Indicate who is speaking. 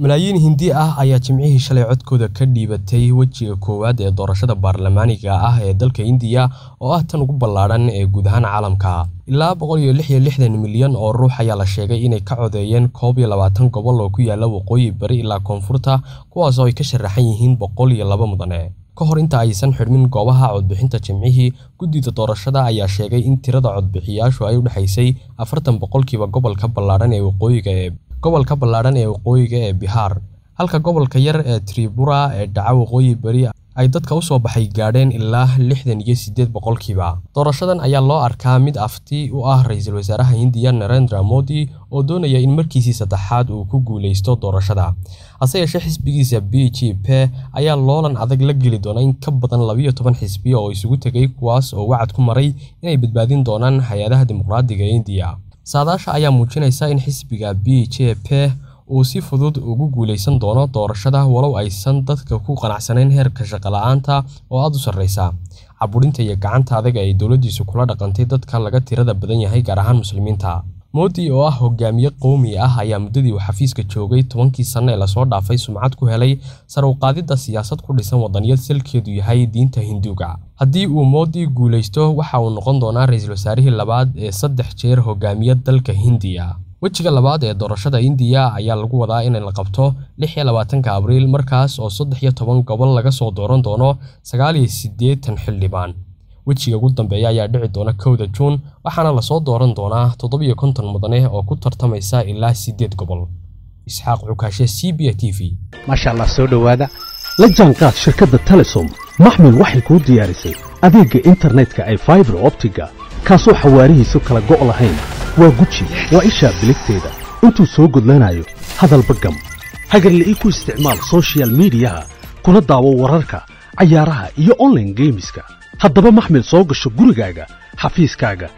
Speaker 1: Malaayiin Hindi ah ayaa Jimcihii shalay codkooda ka dhiibatay wejiga koowaad ee doorashada baarlamaaniga ah ee dalka Hindiya oo ah tan ugu ballaadhan ee guud ahaan caalamka. Ilaa milyan oo ruux ayaa la sheegay inay ka codeeyeen gobol oo ku yaalla waqooyi bari ilaa koonfurta, kuwaas oo ay ka sharaxan yihiin mudane. Ka hor inta aysan xidhmin goobaha codbixinta Jimcihii, guddida doorashada ayaa sheegay in tirada codbixiyayaashu ay u dhaxaysay boqolkiiba gobolka ballaadhan ee waqooyiga ee gobolka ballaadhan ee waqooyiga ee Bihar, halka gobolka yar ee Tripura ee dhaca waqooyi bari ay dadka u soo baxay gaadheen ilaa lixdan iyo siddeed boqolkiiba. Doorashadan ayaa loo arkaa mid afti u ah ra'iisul wasaaraha Hindiya Narendra Modi oo doonaya in markiisii saddexaad uu ku guuleysto doorashada. Hase yeeshee, xisbigiisa BJP ayaa loolan adag la geli doona in ka badan labiyo toban xisbi oo isugu tegay kuwaas oo wacd ku maray inay badbaadin doonaan hay'adaha dimuqraadiga ee Hindiya. Saadaasha ayaa muujinaysa in xisbiga BJP uu si fudud ugu guuleysan doono doorashada walow aysan dadka ku qanacsanayn heerka shaqo la'aanta oo aad u sarreysa, caburinta iyo gacanta adag ay dowladdiisu kula dhaqantay dadka laga tirada badan yahay gaar ahaan Muslimiinta. Modi oo ah hogaamiye qowmi ah ayaa muddadii uu xafiiska joogay tobankii sano ee la soo dhaafay sumcad ku helay sare u qaadidda siyaasad ku dhisan waddaniyad salkeedu yahay diinta Hinduuga. Haddii uu Modi guuleysto, waxa uu noqon doonaa ra'iisul wasaarihii labaad ee saddex jeer hogaamiya dalka Hindiya. Wejiga labaad ee doorashada Hindiya ayaa lagu wadaa in la qabto lix iyo labaatanka Abriil, markaas oo saddex iyo toban gobol laga soo dooran doono sagaal iyo siddeetan xildhibaan. Wejiga ugu dambeeya ayaa dhici doona kowda Juun, waxaana la soo dooran doonaa toddobiyo konton mudane oo ku tartameysa ilaa siddeed gobol. Isxaaq Cukaashe, CBA TV.
Speaker 2: maasha allah soo dhowaada. La jaanqaad shirkadda telesom. Maxmil waxay kuu diyaarisay adeegga internetka ay faibar optiga kaasoo xawaarihiisu kala go' lahayn. Waa guji waa ishaa biligteeda. Intuu soo gudlanayo hadalba gam. Hagarle ii ku isticmaal soshiyal miidiyaha kuna daawo wararka cayaaraha iyo onlaine geemiska haddaba maxmil soo gasho gurigaaga xafiiskaaga